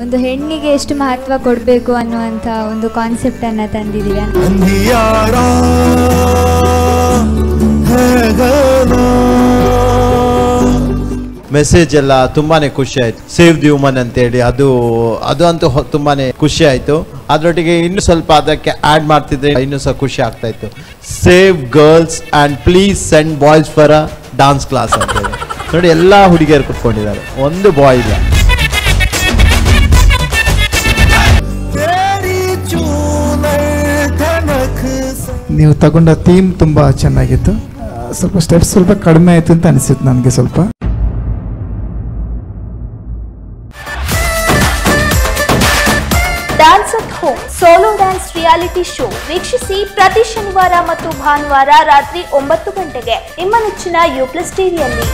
ಒಂದು ಹೆಣ್ಣಿಗೆ ಎಷ್ಟು ಮಹತ್ವ ಕೊಡಬೇಕು ಅನ್ನುವಂತ ಒಂದು ಕಾನ್ಸೆಪ್ಟ್ ಕಾನ್ಸೆಪ್ಟನ್ನು ತಂದಿದ್ದೀರಾ ಮೆಸೇಜ್ ಎಲ್ಲ ತುಂಬಾನೇ ಖುಷಿ ಆಯ್ತು. ಸೇವ್ ದಿ ವುಮನ್ ಅಂತೇಳಿ ಅದು ಅದು ಅಂತೂ ತುಂಬಾನೇ ಖುಷಿ ಆಯ್ತು. ಅದರೊಟ್ಟಿಗೆ ಇನ್ನು ಸ್ವಲ್ಪ ಅದಕ್ಕೆ ಆಡ್ ಮಾಡ್ತಿದ್ರೆ ಇನ್ನೂ ಸಹ ಖುಷಿ ಆಗ್ತಾ ಇತ್ತು. Save girls and please send boys for a dance class ಅಂತ ಹೇಳಿ ನೋಡಿ, ಎಲ್ಲ ಹುಡುಗಿಯರು ಕುತ್ಕೊಂಡಿದ್ದಾರೆ. ಒಂದು ಬಾಯ್ ಇಲ್ಲ. ನೀವು ತಗೊಂಡ ಥೀಮ್ ತುಂಬಾ ಚೆನ್ನಾಗಿತ್ತು. ಸ್ವಲ್ಪ ಸ್ಟೆಪ್ಸ್ ಸ್ವಲ್ಪ ಕಡಿಮೆ ಆಯ್ತು ಅಂತ ಅನಿಸುತ್ತೆ ನನಗೆ ಸ್ವಲ್ಪ. Dance at home solo dance reality show ವೀಕ್ಷಿಸಿ ಪ್ರತಿ ಶನಿವಾರ ಮತ್ತು ಭಾನುವಾರ ರಾತ್ರಿ ಒಂಬತ್ತು ಗಂಟೆಗೆ ನಿಮ್ಮ ನೆಚ್ಚಿನ ಯು ಪ್ಲಸ್ ಟಿವಿಯಲ್ಲಿ